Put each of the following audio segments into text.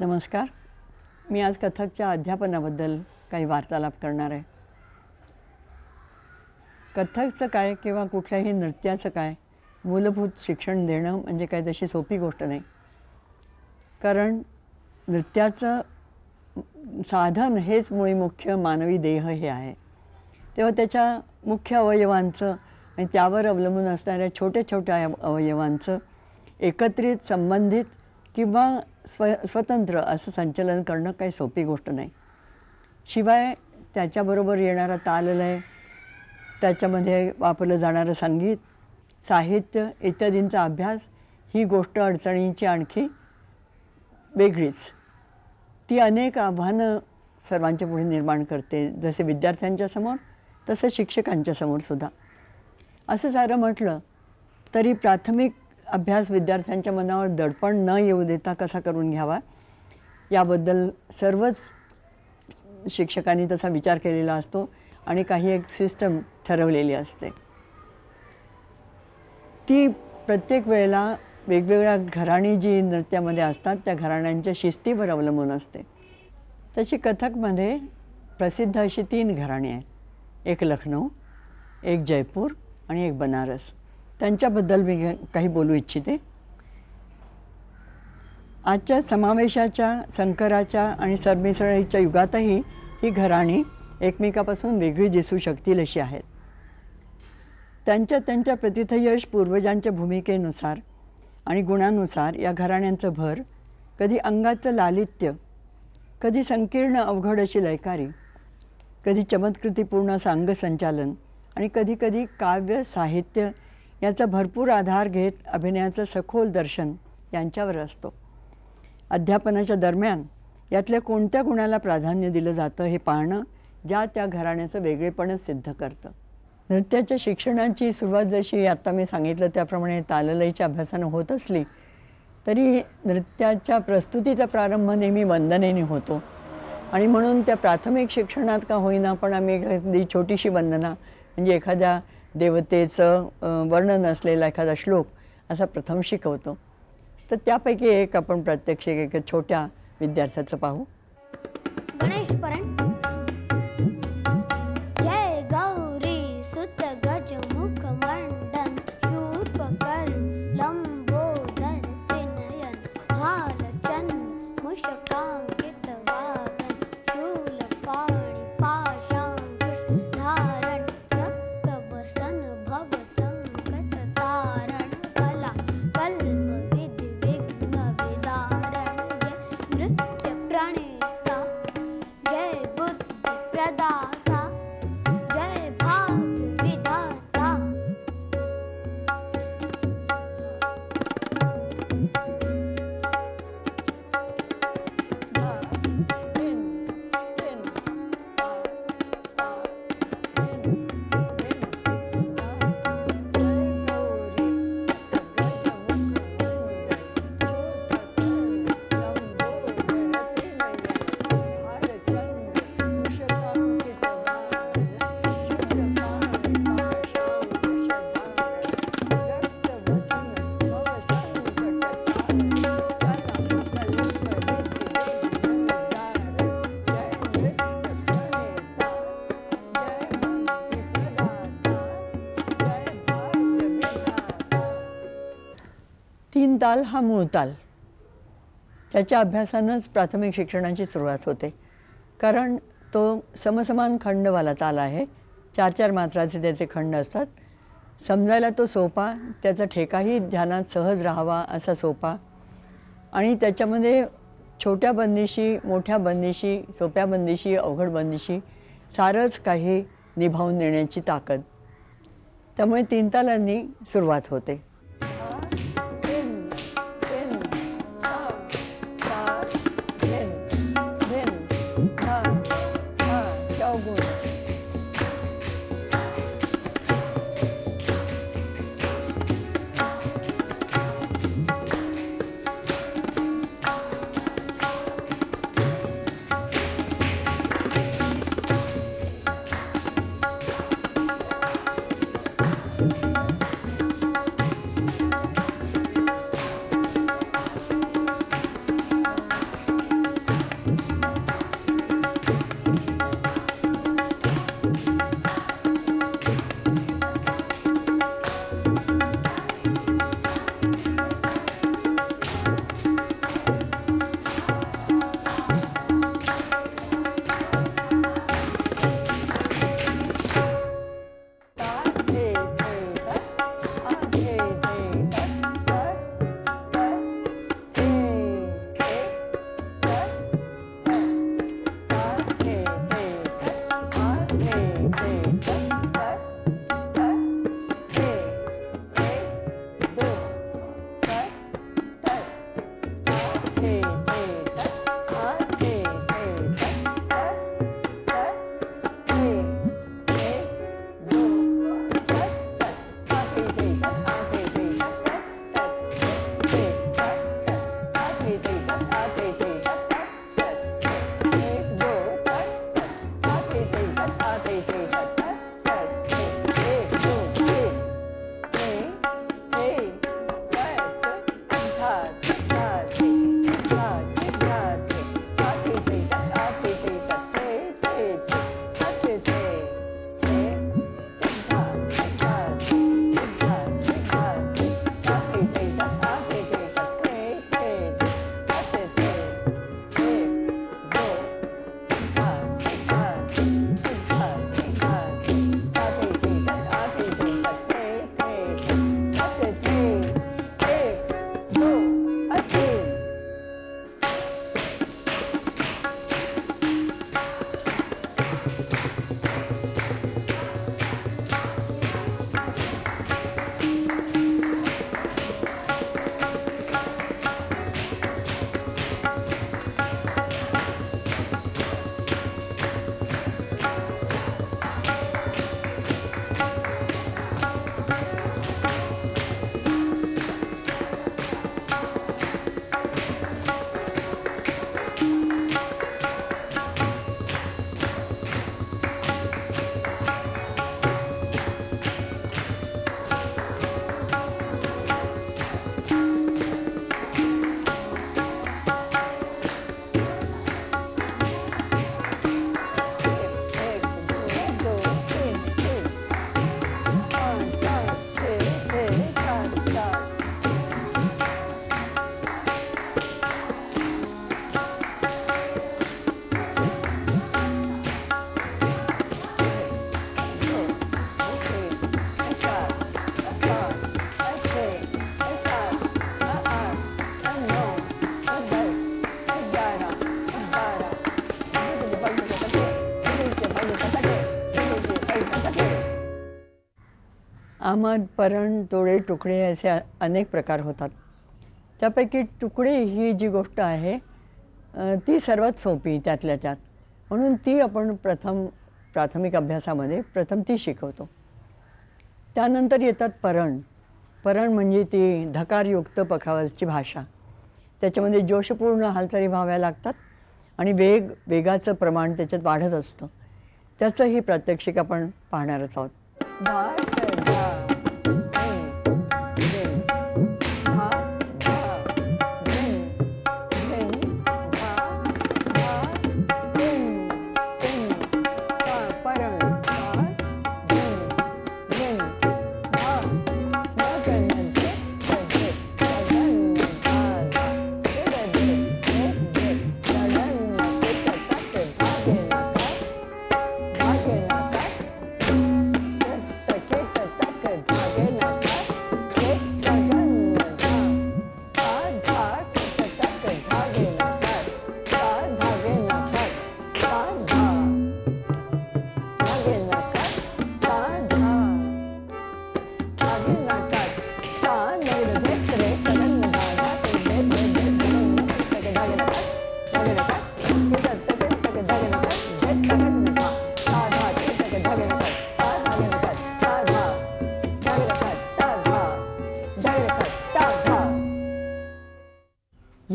नमस्कार. मी आज कथकच्या अध्यापनाबद्दल काही वार्तालाप करणार आहे. कथकचं काय किंवा कुठल्याही नृत्याचं काय मूलभूत शिक्षण देणं म्हणजे काय तशी सोपी गोष्ट नाही. कारण नृत्याचं साधन हेच मुळी मुख्य मानवी देह हे आहे. तेव्हा त्याच्या मुख्य अवयवांचं आणि त्यावर अवलंबून असणाऱ्या छोट्या छोट्या अवयवांचं एकत्रित संबंधित किंवा स्व स्वतंत्र असं संचलन करणं काही सोपी गोष्ट नाही. शिवाय त्याच्याबरोबर येणारा ताललय त्याच्यामध्ये वापरलं जाणारं संगीत साहित्य इत्यादींचा अभ्यास ही गोष्ट अडचणींची आणखी वेगळीच. ती अनेक आव्हानं सर्वांच्या पुढे निर्माण करते जसे विद्यार्थ्यांच्या समोर तसं शिक्षकांच्या समोरसुद्धा असं सारं म्हटलं तरी प्राथमिक अभ्यास विद्यार्थ्यांच्या मनावर दडपण न येऊ देता कसा करून घ्यावा? याबद्दल सर्वच शिक्षकांनी तसा विचार केलेला असतो आणि काही एक सिस्टम ठरवलेली असते. ती प्रत्येक वेळेला वेगवेगळ्या घराणी जी नृत्यामध्ये असतात त्या घराण्यांच्या शिस्तीवर अवलंबून असते. तशी कथकमध्ये प्रसिद्ध अशी तीन घराणी आहेत. एक लखनौ एक जयपूर आणि एक बनारस. त्यांच्याबद्दल मी काही बोलू इच्छिते. आजच्या समावेशाच्या संकराच्या आणि सरमिसळीच्या युगातही ही घराणी एकमेकापासून वेगळी दिसू शकतील अशी आहेत. त्यांच्या त्यांच्या प्रतिथयश पूर्वजांच्या भूमिकेनुसार आणि गुणानुसार या घराण्यांचं भर कधी अंगाचं लालित्य कधी संकीर्ण अवघड अशी लयकारी कधी चमत्कृतीपूर्ण असं आणि कधीकधी काव्य साहित्य याचा भरपूर आधार घेत अभिनयाचं सखोल दर्शन यांच्यावर असतो. अध्यापनाच्या दरम्यान यातल्या कोणत्या गुणाला प्राधान्य दिलं जातं हे पाहणं ज्या त्या घराण्याचं वेगळेपणच सिद्ध करतं. नृत्याच्या शिक्षणाची सुरुवात जशी आत्ता मी सांगितलं त्याप्रमाणे ताललईच्या अभ्यासानं होत असली तरी नृत्याच्या प्रस्तुतीचा प्रारंभ नेहमी वंदनेने होतो. आणि म्हणून त्या प्राथमिक शिक्षणात का होईना पण आम्ही एखादी छोटीशी वंदना म्हणजे एखाद्या देवतेचं वर्णन असलेला एखादा श्लोक असा प्रथम शिकवतो. तर त्यापैकी एक आपण प्रत्यक्ष एक छोट्या विद्यार्थ्याचं पाहू. ताल हा मूळ ताल त्याच्या अभ्यासानंच प्राथमिक शिक्षणाची सुरुवात होते. कारण तो समसमान खंडवाला ताल आहे. चार चार मात्राचे त्याचे खंड असतात. समजायला तो सोपा त्याचा ठेकाही ध्यानात सहज राहावा असा सोपा. आणि त्याच्यामध्ये छोट्या बंदिशी मोठ्या बंदिशी सोप्या बंदिशी अवघड बंदिशी सारंच काही निभावून नेण्याची ताकद. त्यामुळे तीन तालांनी सुरुवात होते. आमद परण तोडे तुकडे असे अनेक प्रकार होतात. त्यापैकी तुकडे ही जी गोष्ट आहे ती सर्वात सोपी त्यातल्या त्यात. म्हणून ती आपण प्रथम प्राथमिक अभ्यासामध्ये प्रथम ती शिकवतो. त्यानंतर येतात परण परण म्हणजे ती धकारयुक्त पखावलची भाषा. त्याच्यामध्ये जोशपूर्ण हालचाली व्हाव्या लागतात आणि वेग वेगाचं प्रमाण त्याच्यात वाढत असतं. त्याचंही प्रात्यक्षिक आपण पाहणारच आहोत.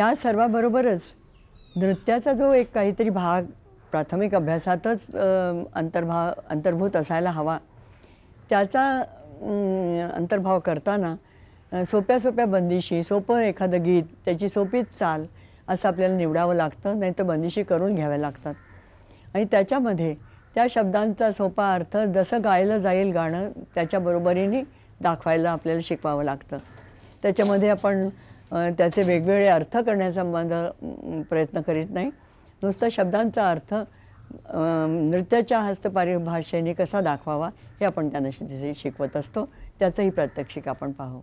या सर्वाबरोबरच नृत्याचा जो एक काहीतरी भाग प्राथमिक अभ्यासातच अंतर्भाव अंतर्भा अंतर्भूत असायला हवा. त्याचा अंतर्भाव करताना सोप्या सोप्या बंदिशी सोपं एखादं गीत त्याची सोपीच चाल असं आपल्याला निवडावं लागतं नाही तर बंदिशी करून घ्याव्या लागतात. आणि त्याच्यामध्ये त्या शब्दांचा सोपा अर्थ जसं गायलं जाईल गाणं त्याच्याबरोबरीने दाखवायला आपल्याला शिकवावं लागतं. त्याच्यामध्ये आपण त्याचे वेगवेगळे अर्थ करण्याचा माझा प्रयत्न करीत नाही. नुसता शब्दांचा अर्थ नृत्याच्या हस्तपारी भाषेने कसा दाखवावा हे आपण त्यांना शिकवत असतो. त्याचंही प्रात्यक्षिक आपण पाहू.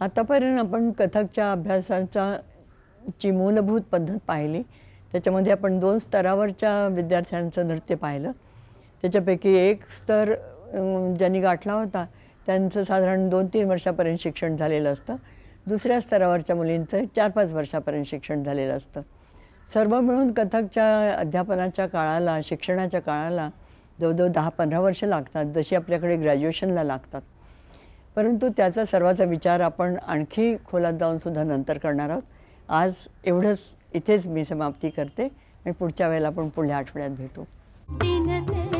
आतापर्यंत आपण कथकच्या अभ्यासाचा ची मूलभूत पद्धत पाहिली. त्याच्यामध्ये आपण दोन स्तरावरच्या विद्यार्थ्यांचं नृत्य पाहिलं. त्याच्यापैकी एक स्तर ज्यांनी गाठला होता त्यांचं साधारण दोन तीन वर्षापर्यंत शिक्षण झालेलं असतं. दुसऱ्या स्तरावरच्या मुलींचं चार पाच वर्षापर्यंत शिक्षण झालेलं असतं. सर्व मिळून कथकच्या अध्यापनाच्या काळाला शिक्षणाच्या काळाला जवळजवळ दहा पंधरा वर्ष लागतात जशी आपल्याकडे ग्रॅज्युएशनला लागतात. परंतु त्याचा सर्वाचा विचार आपण आणखी खोलात जाऊन सुद्धा नंतर करणार आहोत. आज एवढंच. इथेच मी समाप्ती करते. आणि पुढच्या वेळेला आपण पुढल्या आठवड्यात भेटू.